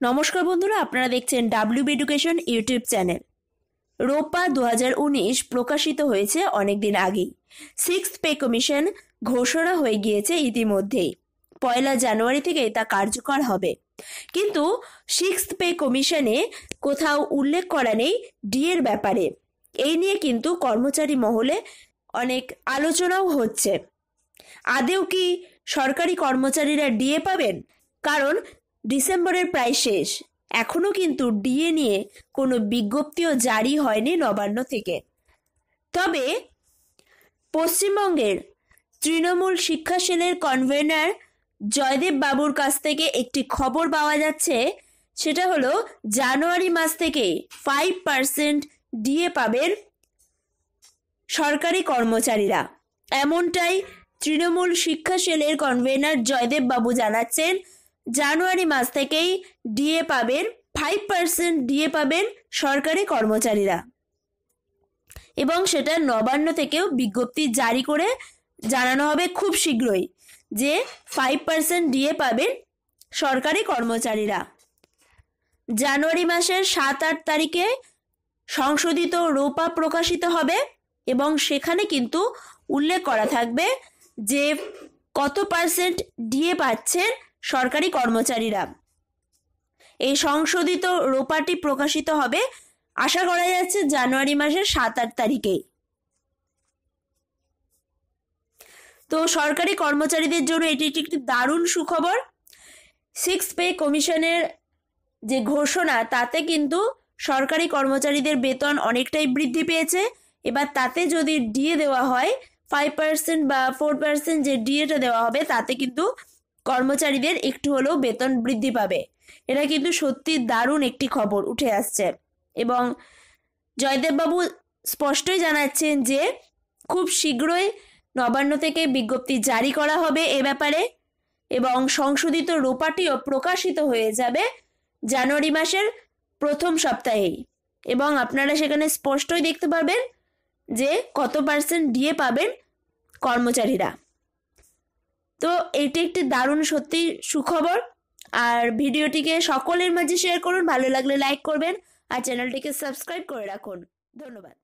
নমস্কার বন্ধুরা, আপনারা দেখছেন ডাব্লিউ এডুকেশন ইউটিউব চ্যানেল। রোপা দু হাজার উনিশ প্রকাশিত হয়েছে অনেকদিন আগেই। সিক্স পে কমিশন ঘোষণা হয়ে গিয়েছে ইতিমধ্যেই। পয়লা জানুয়ারি থেকে তা কার্যকর হবে। কিন্তু সিক্স পে কমিশনে কোথাও উল্লেখ করা নেই ডিএর ব্যাপারে। এই নিয়ে কিন্তু কর্মচারী মহলে অনেক আলোচনাও হচ্ছে। আদেও কি সরকারি কর্মচারীরা ডিএ পাবেন? কারণ ডিসেম্বরের প্রায় শেষ। এখনও কিন্তু ডিএ নিয়ে কোনো বিজ্ঞপ্তিও জারি হয়নি নবান্ন থেকে। তবে পশ্চিমবঙ্গের তৃণমূল শিক্ষা সেলের কনভেনার জয়দেব বাবুর কাছ থেকে একটি খবর পাওয়া যাচ্ছে, সেটা হলো জানুয়ারি মাস থেকে ফাইভ পার্সেন্ট ডিএ পাবেন সরকারি কর্মচারীরা। এমনটাই তৃণমূল শিক্ষা সেলের কনভেনার জয়দেব বাবু জানাচ্ছেন। জানুয়ারি মাস থেকেই ডিএ পাবেন ফাইভ পার্সেন্ট ডিএ পাবেন সরকারি কর্মচারীরা। এবং সেটা নবান্ন থেকেও বিজ্ঞপ্তি জারি করে জানানো হবে খুব শীঘ্রই যে ফাইভ পার্সেন্ট ডিএ পাবেন সরকারি কর্মচারীরা। জানুয়ারি মাসের সাত আট তারিখে সংশোধিত রোপা প্রকাশিত হবে এবং সেখানে কিন্তু উল্লেখ করা থাকবে যে কত পার্সেন্ট ডিএ পাচ্ছেন সরকারি কর্মচারীরা। এই সংশোধিত রোপাটি প্রকাশিত হবে, আশা করা যাচ্ছে, জানুয়ারি মাসের সাত আট তারিখেই তো সরকারি কর্মচারীদের জন্য এটি একটি দারুণ সুখবর। সিক্স পে কমিশনের যে ঘোষণা, তাতে কিন্তু সরকারি কর্মচারীদের বেতন অনেকটাই বৃদ্ধি পেয়েছে। এবার তাতে যদি ডিএ দেওয়া হয় ফাইভ পার্সেন্ট বা ফোর পার্সেন্ট যে ডিএটা দেওয়া হবে, তাতে কিন্তু কর্মচারীদের একটু হলেও বেতন বৃদ্ধি পাবে। এটা কিন্তু সত্যি দারুণ একটি খবর উঠে আসছে। এবং জয়দেববাবু স্পষ্টই জানাচ্ছেন যে, খুব শীঘ্রই নবান্ন থেকে বিজ্ঞপ্তি জারি করা হবে এ ব্যাপারে এবং সংশোধিত রোপাটিও প্রকাশিত হয়ে যাবে জানুয়ারি মাসের প্রথম সপ্তাহেই। এবং আপনারা সেখানে স্পষ্টই দেখতে পাবেন যে কত পার্সেন্ট ডিএ পাবেন কর্মচারীরা। তো এটি একটি দারুণ সত্যি সুখবর। আর ভিডিওটিকে সকলের মাঝে শেয়ার করুন। ভালো লাগলে লাইক করবেন। আর চ্যানেলটিকে সাবস্ক্রাইব করে রাখুন। ধন্যবাদ।